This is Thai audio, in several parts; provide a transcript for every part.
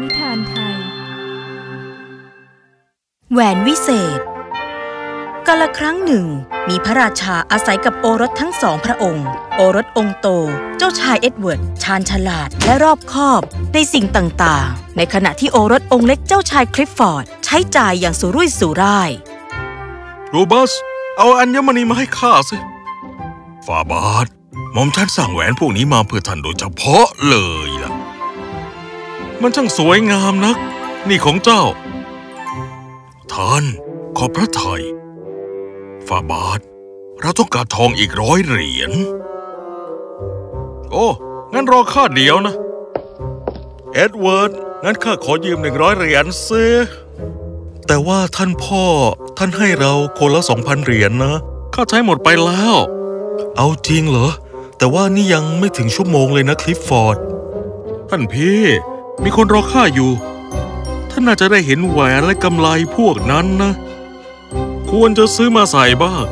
นิทานไทย แหวนวิเศษกาลครั้งหนึ่ง มีพระราชาอาศัยกับโอรสทั้งสองพระองค์ โอรสองค์โต เจ้าชายเอ็ดเวิร์ด ชาญฉลาดและรอบคอบ ในสิ่งต่างๆ ในขณะที่โอรสองค์เล็กเจ้าชายคลิฟฟอร์ด ใช้จ่ายอย่างสุรุ่ยสุร่ายโรบัส เอาอัญมณีมาให้ข้าสิฝ่าบาทหม่อมฉันสั่งแหวนพวกนี้มาเพื่อท่านโดยเฉพาะเลยล่ะ มันช่างสวยงามนัก นี่ของเจ้า ท่าน ขอพระทัยฟาบาท เราต้องการทองอีกร้อยเหรียญ โอ้ งั้นรอข้าเดียวนะ เอ็ดเวิร์ด งั้นข้าขอยืมหนึ่งร้อยเหรียญเซแต่ว่าท่านพ่อท่านให้เราคนละสองพันเหรียญนะข้าใช้หมดไปแล้ว เอาจริงเหรอ แต่ว่านี่ยังไม่ถึงชั่วโมงเลยนะคลิฟฟอร์ด ท่านพี่ มีคนรอข้าอยู่ ท่านน่าจะได้เห็นแหวนและกำไลพวกนั้นนะ ควรจะซื้อมาใส่บ้าง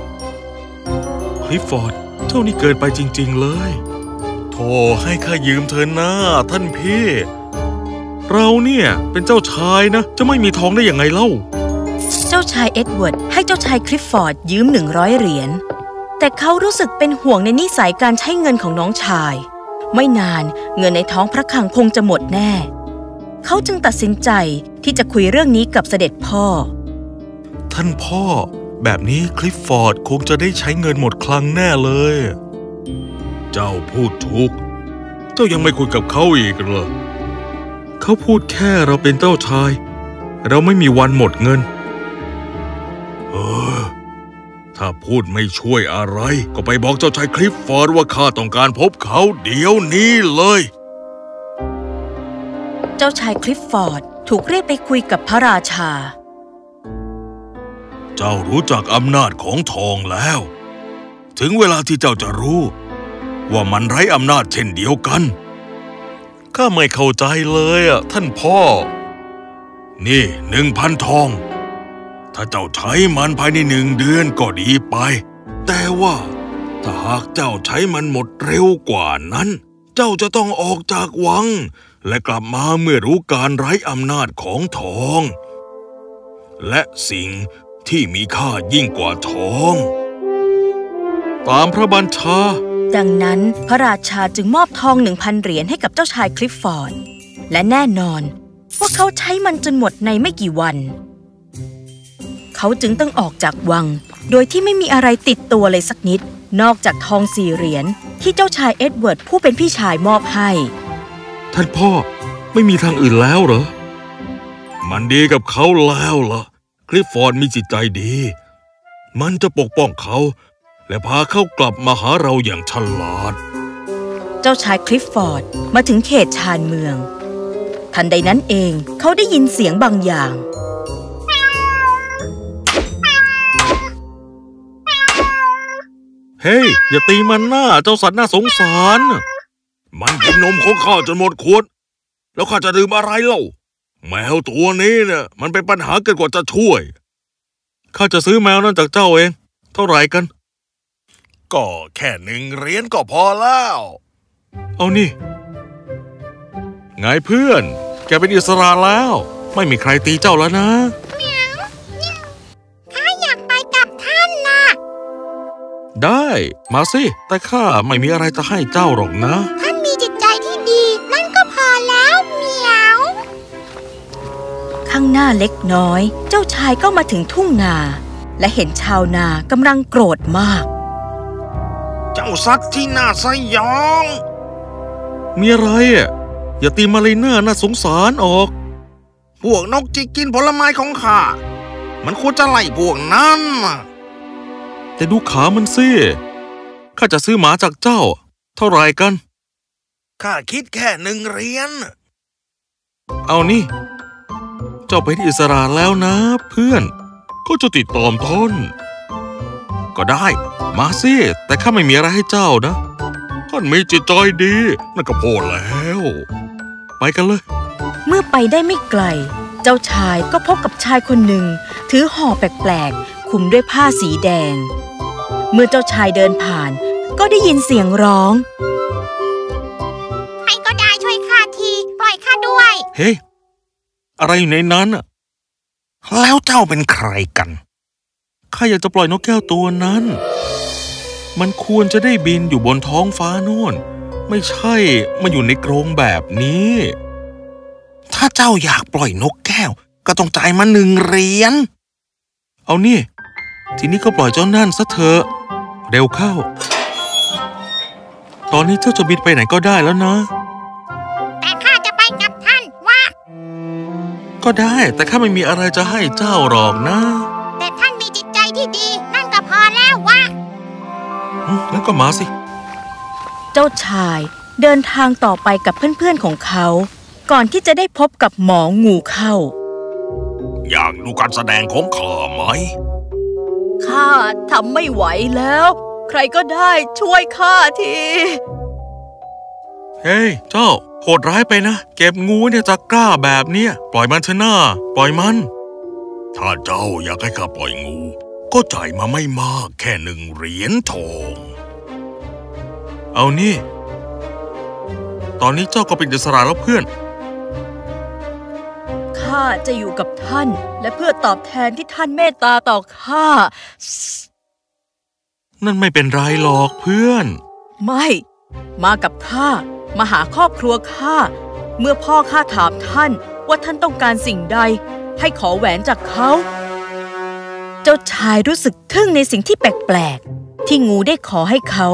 คลิฟฟอร์ด เจ้านี่เกินไปจริง ๆ เลย โธ่ให้ข้ายืมเธอหนะท่านพี่ เราเนี่ยเป็นเจ้าชายนะ จะไม่มีทองได้อยังไงเล่า เจ้าชายเอ็ดเวิร์ดให้เจ้าชายคลิฟฟอร์ดยืมหนึ่งร้อยเหรียญ แต่เขารู้สึกเป็นห่วงในนิสัยการใช้เงินของน้องชาย ไม่นานเงินในท้องพระคลังคงจะหมดแน่ เขาจึงตัดสินใจที่จะคุยเรื่องนี้กับเสด็จพ่อ ท่านพ่อ แบบนี้คลิฟฟอร์ดคงจะได้ใช้เงินหมดคลังแน่เลย เจ้าพูดถูก เจ้ายังไม่คุยกับเขาอีกเหรอ เขาพูดแค่เราเป็นเจ้าชาย เราไม่มีวันหมดเงิน เออ ถ้าพูดไม่ช่วยอะไร ก็ไปบอกเจ้าชายคลิฟฟอร์ดว่าข้าต้องการพบเขาเดี๋ยวนี้เลย เจ้าชายคลิฟฟอร์ดถูกเรียกไปคุยกับพระราชา เจ้ารู้จักอำนาจของทองแล้ว ถึงเวลาที่เจ้าจะรู้ ว่ามันไร้อำนาจเช่นเดียวกัน ข้าไม่เข้าใจเลยอะท่านพ่อ นี่หนึ่งพันทอง ถ้าเจ้าใช้มันภายในหนึ่งเดือนก็ดีไป แต่ว่า ถ้าหากเจ้าใช้มันหมดเร็วกว่านั้น เจ้าจะต้องออกจากวัง และกลับมาเมื่อรู้การไร้อำนาจของทอง และสิ่งที่มีค่ายิ่งกว่าทอง ตามพระบัญชา ดังนั้นพระราชาจึงมอบทองหนึ่งพันเหรียญให้กับเจ้าชายคลิฟฟอร์ด และแน่นอนว่าเขาใช้มันจนหมดในไม่กี่วัน เขาจึงต้องออกจากวัง โดยที่ไม่มีอะไรติดตัวเลยสักนิด นอกจากทองสี่เหรียญที่เจ้าชายเอ็ดเวิร์ดผู้เป็นพี่ชายมอบให้ ท่านพ่อไม่มีทางอื่นแล้วเหรอ มันดีกับเขาแล้วล่ะ คลิฟฟอร์ดมีจิตใจดี มันจะปกป้องเขา และพาเขากลับมาหาเราอย่างฉลาด เจ้าชายคลิฟฟอร์ดมาถึงเขตชานเมือง ทันใดนั้นเองเขาได้ยินเสียงบางอย่าง เฮ้ย อย่าตีมันน่ะ เจ้าสัตว์น่าสงสาร มันกินนมของข้าจนหมดขวด แล้วข้าจะดื่มอะไรเล่า แมวตัวนี้เนี่ยมันเป็นปัญหาเกินกว่าจะช่วย ข้าจะซื้อแมวนั้นจากเจ้าเอง เท่าไหร่กัน ก็แค่หนึ่งเหรียญก็พอแล้ว เอานี่ ไงเพื่อน แกเป็นอิสระแล้ว ไม่มีใครตีเจ้าแล้วนะ ได้ มาสิ แต่ข้าไม่มีอะไรจะให้เจ้าหรอกนะ ท่านมีจิตใจที่ดี นั่นก็พอแล้วเหมียว ข้างหน้าเล็กน้อย เจ้าชายก็มาถึงทุ่งนา และเห็นชาวนากำลังโกรธมาก เจ้าสัตว์ที่น่าสยอง มีอะไรอะอย่าตีมาเลยน่าน่าสงสารออก พวกนกจิกกินผลไม้ของข้า มันควรจะไล่พวกนั้นน่ะ แต่ดูขามันสิ ข้าจะซื้อหมาจากเจ้า เท่าไหร่กัน ข้าคิดแค่หนึ่งเหรียญ เอานี่ เจ้าเป็นอิสระแล้วนะ เพื่อน ก็จะติดตอมท่อนก็ได้ มาสิ แต่ข้าไม่มีอะไรให้เจ้านะ ท่านมีจิตใจดี นั่นก็พอแล้ว ไปกันเลย เมื่อไปได้ไม่ไกล เจ้าชายก็พบกับชายคนหนึ่ง ถือห่อแปลกๆคลุมด้วยผ้าสีแดง เมื่อเจ้าชายเดินผ่าน ก็ได้ยินเสียงร้อง ใครก็ได้ช่วยข้าที ปล่อยข้าด้วย เฮ้ยอะไรอยู่ในนั้นอะแล้วเจ้าเป็นใครกันข้าอยากจะปล่อยนกแก้วตัวนั้น มันควรจะได้บินอยู่บนท้องฟ้าโน่น ไม่ใช่มาอยู่ในกรงแบบนี้ ถ้าเจ้าอยากปล่อยนกแก้ว ก็ต้องจ่ายมาหนึ่งเหรียญเอานี่ ทีนี้ก็ปล่อยเจ้านั่นซะเถอะ เร็วเข้า ตอนนี้เจ้าจะบินไปไหนก็ได้แล้วนะ แต่ข้าจะไปกับท่านว่าก็ได้ แต่ข้าไม่มีอะไรจะให้เจ้าหรอกนะ แต่ท่านมีจิตใจที่ดี นั่นก็พอแล้วว่าอืมงั้นก็มาสิ เจ้าชายเดินทางต่อไปกับเพื่อนๆของเขา ก่อนที่จะได้พบกับหมองูเข้า อยากดูการแสดงของข้าไหม ข้าทำไม่ไหวแล้ว ใครก็ได้ช่วยข้าที เฮ้ย เจ้าโหดร้ายไปนะ เก็บงูเนี่ยจะกล้าแบบเนี้ยปล่อยมันเถอะน้าปล่อยมัน ถ้าเจ้าอยากให้ข้าปล่อยงู ก็จ่ายมาไม่มากแค่หนึ่งเหรียญทอง เอานี่ ตอนนี้เจ้าก็เป็นอิสระแล้วเพื่อน ข้าจะอยู่กับท่าน และเพื่อตอบแทนที่ท่านเมตตาต่อข้า นั่นไม่เป็นไรหรอกเพื่อน ไม่ มากับข้า มาหาครอบครัวข้า เมื่อพ่อข้าถามท่านว่าท่านต้องการสิ่งใด ให้ขอแหวนจากเขา เจ้าชายรู้สึกทึ่งในสิ่งที่แปลกๆ ที่งูได้ขอให้เขา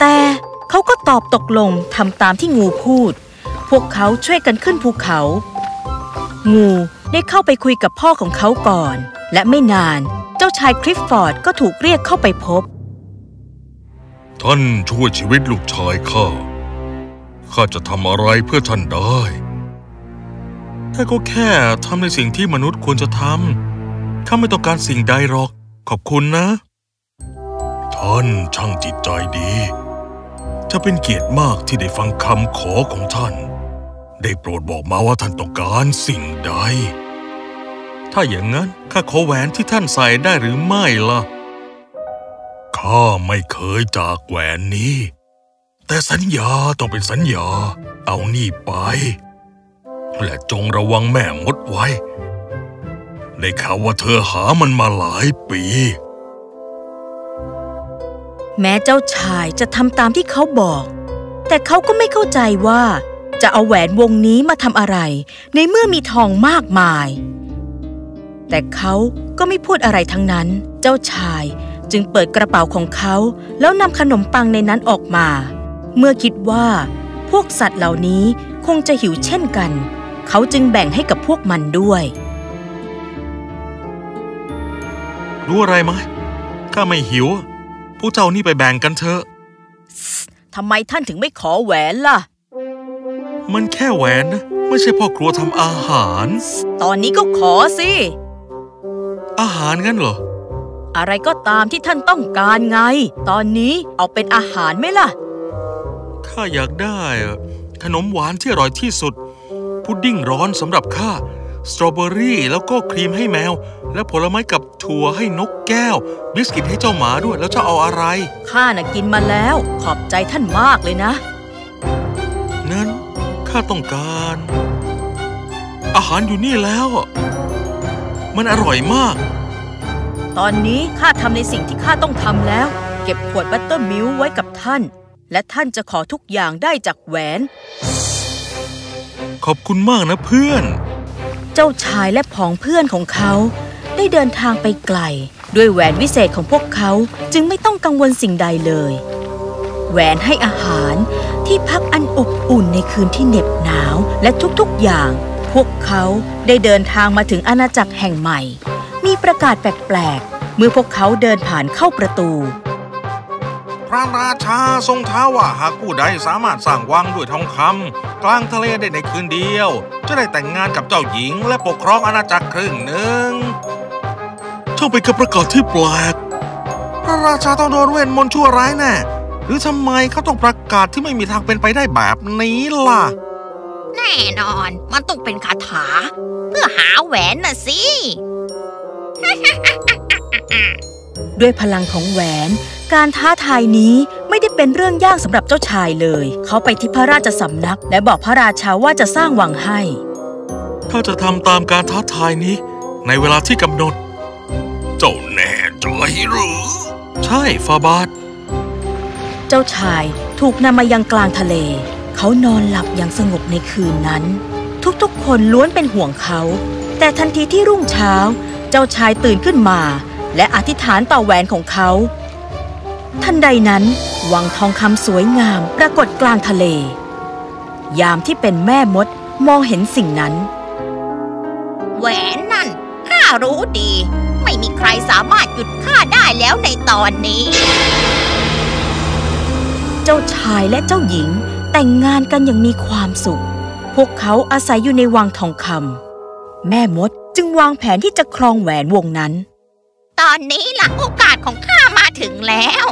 แต่เขาก็ตอบตกลงทำตามที่งูพูด พวกเขาช่วยกันขึ้นภูเขา งูได้เข้าไปคุยกับพ่อของเขาก่อน และไม่นานเจ้าชายคลิฟฟอร์ดก็ถูกเรียกเข้าไปพบ ท่านช่วยชีวิตลูกชายข้า ข้าจะทำอะไรเพื่อท่านได้แต่ก็แค่ทำในสิ่งที่มนุษย์ควรจะทำข้าไม่ต้องการสิ่งใดหรอก ขอบคุณนะ ท่านช่างจิตใจดี จะเป็นเกียรติมากที่ได้ฟังคำขอของท่าน ได้โปรดบอกมาว่าท่านต้องการสิ่งใด ถ้าอย่างนั้นข้าขอแหวนที่ท่านใส่ได้หรือไม่ล่ะ ข้าไม่เคยจากแหวนนี้ แต่สัญญาต้องเป็นสัญญา เอานี่ไป และจงระวังแม่มดไว้ ได้ข่าวว่าเธอหามันมาหลายปี แม้เจ้าชายจะทำตามที่เขาบอก แต่เขาก็ไม่เข้าใจว่า จะเอาแหวนวงนี้มาทำอะไร ในเมื่อมีทองมากมาย แต่เขาก็ไม่พูดอะไรทั้งนั้น เจ้าชายจึงเปิดกระเป๋าของเขา แล้วนำขนมปังในนั้นออกมา เมื่อคิดว่า พวกสัตว์เหล่านี้คงจะหิวเช่นกัน เขาจึงแบ่งให้กับพวกมันด้วย รู้อะไรไหมข้าไม่หิว พวกเจ้านี่ไปแบ่งกันเถอะทำไมท่านถึงไม่ขอแหวนล่ะ มันแค่แหวนนะ ไม่ใช่พ่อครัวทำอาหาร ตอนนี้ก็ขอสิ อาหารงั้นเหรอ อะไรก็ตามที่ท่านต้องการไง ตอนนี้เอาเป็นอาหารไหมล่ะ ข้าอยากได้อะขนมหวานที่อร่อยที่สุด พุดดิ้งร้อนสำหรับข้า สตรอเบอรี่แล้วก็ครีมให้แมว และผลไม้กับถั่วให้นกแก้ว บิสกิตให้เจ้าหมาด้วยแล้วเจ้าเอาอะไร ข้าน่ะกินมาแล้ว ขอบใจท่านมากเลยนะงั้น ข้าต้องการ อาหารอยู่นี่แล้วอะมันอร่อยมาก ตอนนี้ข้าทำในสิ่งที่ข้าต้องทำแล้ว เก็บขวด buttermilk ไว้กับท่าน และท่านจะขอทุกอย่างได้จากแหวน ขอบคุณมากนะเพื่อน เจ้าชายและผองเพื่อนของเขา ได้เดินทางไปไกล ด้วยแหวนวิเศษของพวกเขาจึงไม่ต้องกังวลสิ่งใดเลย แหวนให้อาหารที่พักอันอบอุ่นในคืนที่เหน็บหนาวและทุกๆอย่าง พวกเขาได้เดินทางมาถึงอาณาจักรแห่งใหม่ มีประกาศแปลกๆ เมื่อพวกเขาเดินผ่านเข้าประตู พระราชาทรงท้าว่าหากผู้ใดสามารถสร้างวังด้วยทองคำกลางทะเลได้ในคืนเดียว จะได้แต่งงานกับเจ้าหญิง และปกครองอาณาจักรครึ่งหนึ่งช่างเป็นการประกาศที่แปลกพระราชาต้องโดนเวทมนต์ชั่วร้ายแน่ หรือทำไมเขาต้องประกาศที่ไม่มีทางเป็นไปได้แบบนี้ล่ะ แน่นอนมันต้องเป็นคาถา เพื่อหาแหวนน่ะสิ ด้วยพลังของแหวน การท้าทายนี้ไม่ได้เป็นเรื่องยากสำหรับเจ้าชายเลย เขาไปที่พระราชสำนัก และบอกพระราชาว่าจะสร้างวังให้ๆถ้าข้าจะทำตามการท้าทายนี้ ในเวลาที่กำหนด เจ้าแน่ใจหรือ ใช่ฟาบาท เจ้าชายถูกนำมายังกลางทะเล เขานอนหลับอย่างสงบในคืนนั้น ทุกๆ คนล้วนเป็นห่วงเขา แต่ทันทีที่รุ่งเช้า เจ้าชายตื่นขึ้นมา และอธิษฐานต่อแหวนของเขา ทันใดนั้น วังทองคำสวยงามปรากฏกลางทะเล ยามที่เป็นแม่มดมองเห็นสิ่งนั้น แหวนนั่นข้ารู้ดี ไม่มีใครสามารถหยุดข้าได้แล้วในตอนนี้ เจ้าชายและเจ้าหญิงแต่งงานกันอย่างมีความสุข พวกเขาอาศัยอยู่ในวังทองคำแม่มดจึงวางแผนที่จะครองแหวนวงนั้น ตอนนี้ล่ะโอกาสของข้ามาถึงแล้ว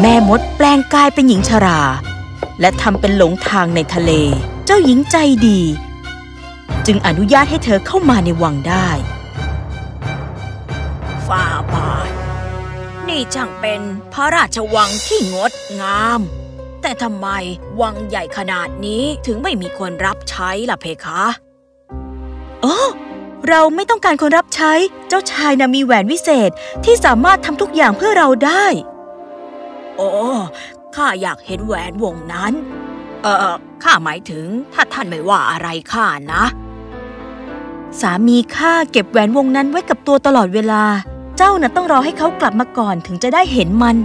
แม่มดแปลงกายเป็นหญิงชรา และทำเป็นหลงทางในทะเล เจ้าหญิงใจดี จึงอนุญาตให้เธอเข้ามาในวังได้ ช่างเป็นพระราชวังที่งดงาม แต่ทำไมวังใหญ่ขนาดนี้ถึงไม่มีคนรับใช้ล่ะเพคะโอ้เราไม่ต้องการคนรับใช้ เจ้าชายนะมีแหวนวิเศษที่สามารถทำทุกอย่างเพื่อเราได้ โอ้ข้าอยากเห็นแหวนวงนั้น เออข้าหมายถึงถ้าท่านไม่ว่าอะไรข้านะ สามีข้าเก็บแหวนวงนั้นไว้กับตัวตลอดเวลา เจ้าน่ะต้องรอให้เขากลับมาก่อนถึงจะได้เห็นมัน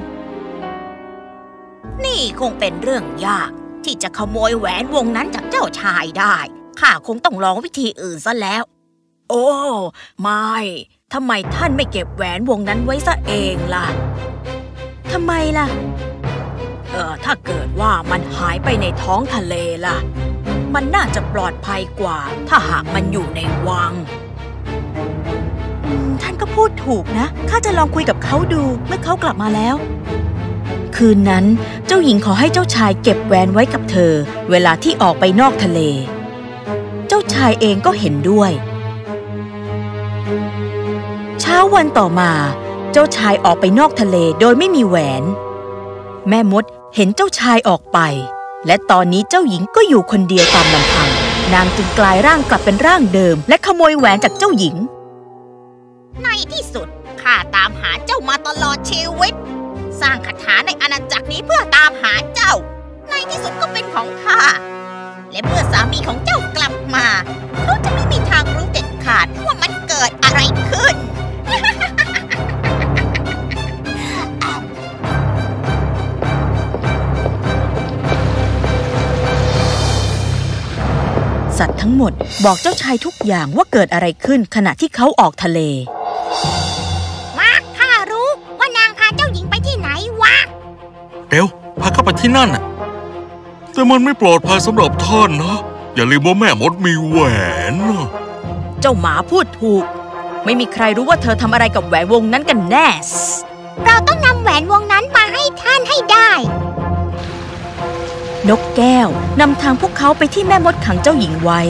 นี่คงเป็นเรื่องยาก ที่จะขโมยแหวนวงนั้นจากเจ้าชายได้ ข้าคงต้องลองวิธีอื่นซะแล้ว โอ้ ไม่ทำไมท่านไม่เก็บแหวนวงนั้นไว้ซะเองล่ะทำไมล่ะ เออถ้าเกิดว่ามันหายไปในท้องทะเลล่ะ มันน่าจะปลอดภัยกว่า ถ้าหากมันอยู่ในวังท่าน ก็พูดถูกนะ ข้าจะลองคุยกับเขาดูเมื่อเขากลับมาแล้ว คืนนั้นเจ้าหญิงขอให้เจ้าชายเก็บแหวนไว้กับเธอ เวลาที่ออกไปนอกทะเล เจ้าชายเองก็เห็นด้วย เช้าวันต่อมา เจ้าชายออกไปนอกทะเลโดยไม่มีแหวน แม่มดเห็นเจ้าชายออกไป และตอนนี้เจ้าหญิงก็อยู่คนเดียวตามลำพังนางจึงกลายร่างกลับเป็นร่างเดิม และขโมยแหวนจากเจ้าหญิง ในที่สุดข้าตามหาเจ้ามาตลอดชีวิต สร้างคาถาในอาณาจักรนี้เพื่อตามหาเจ้า ในที่สุดก็เป็นของข้า และเมื่อสามีของเจ้ากลับมาเขาจะไม่มีทางรู้เด็ดขาดว่ามันเกิดอะไรขึ้น สัตว์ทั้งหมดบอกเจ้าชายทุกอย่างว่าเกิดอะไรขึ้นขณะที่เขาออกทะเล เร็วพาเข้าไปที่นั่นน่ะ แต่มันไม่ปลอดภัยสำหรับท่านนะ อย่าลืมว่าแม่มดมีแหวนนะเจ้าหมาพูดถูก ไม่มีใครรู้ว่าเธอทำอะไรกับแหวนวงนั้นกันแน่ เราต้องนำแหวนวงนั้นมาให้ท่านให้ได้ นกแก้วนำทางพวกเขาไปที่แม่มดขังเจ้าหญิงไว้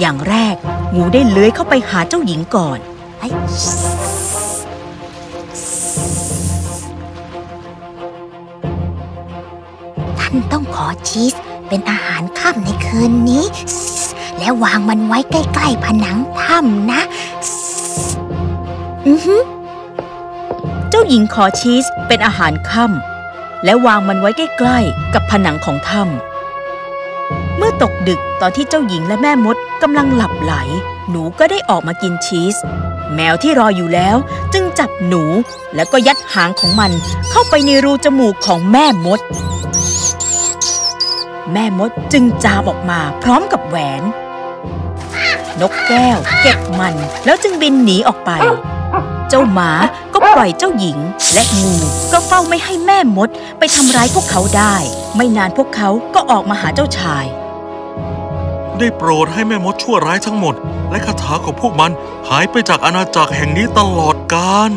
อย่างแรกงูได้เลื้อยเข้าไปหาเจ้าหญิงก่อนท่ องขอชีสเป็นอาหารค่ำในคืนนี้ และวางมันไว้ใกล้ ๆ ผนังถ้ำนะ อือฮึเจ้าหญิงขอชีสเป็นอาหารค่ำและวางมันไว้ใกล้ๆกับผนังของถ้ำเมื่อตกดึกตอนที่เจ้าหญิงและแม่มดกำลังหลับไหล หนูก็ได้ออกมากินชีส แมวที่รออยู่แล้ว จึงจับหนูแล้วก็ยัดหางของมันเข้าไปในรูจมูกของแม่มด แม่มดจึงจามออกมาพร้อมกับแหวน นกแก้วเก็บมันแล้วจึงบินหนีออกไป เจ้าหมาก็ปล่อยเจ้าหญิง และงูก็เฝ้าไม่ให้แม่มดไปทำร้ายพวกเขาได้ ไม่นานพวกเขาก็ออกมาหาเจ้าชาย ได้โปรดให้แม่มดชั่วร้ายทั้งหมด และคาถาของพวกมันหายไปจากอาณาจักรแห่งนี้ตลอดกาล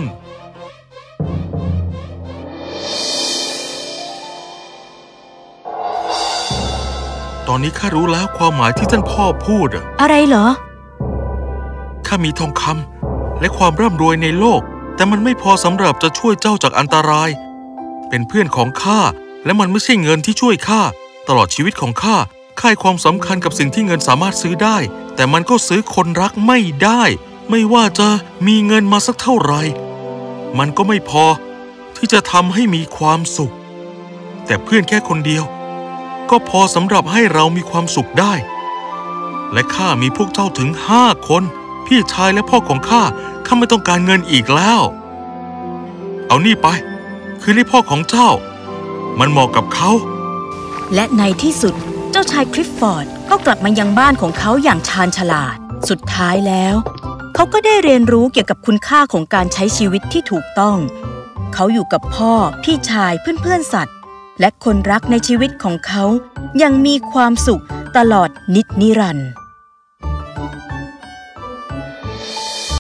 อนนี้ข้ารู้แล้วความหมายที่ท่านพ่อพูดอะอะไรเหรอ ข้ามีทองคำและความร่ำรวยในโลก แต่มันไม่พอสำหรับจะช่วยเจ้าจากอันตราย เป็นเพื่อนของข้าและมันไม่ใช่เงินที่ช่วยข้าตลอดชีวิตของข้าค่ายความสำคัญกับสิ่งที่เงินสามารถซื้อได้ แต่มันก็ซื้อคนรักไม่ได้ ไม่ว่าจะมีเงินมาสักเท่าไหร่ มันก็ไม่พอที่จะทำให้มีความสุข แต่เพื่อนแค่คนเดียว ก็พอสำหรับให้เรามีความสุขได้ และข้ามีพวกเจ้าถึงห้าคน พี่ชายและพ่อของข้าข้าไม่ต้องการเงินอีกแล้ว เอานี่ไป คือให้พ่อของเจ้า มันเหมาะกับเขา และในที่สุดเจ้าชายคลิฟฟอร์ดก็กลับมายังบ้านของเขาอย่างชาญฉลาด สุดท้ายแล้ว เขาก็ได้เรียนรู้เกี่ยวกับคุณค่าของการใช้ชีวิตที่ถูกต้อง เขาอยู่กับพ่อ พี่ชายเพื่อนๆสัตว์ และคนรักในชีวิตของเขายังมีความสุขตลอดนิดนิรันดร์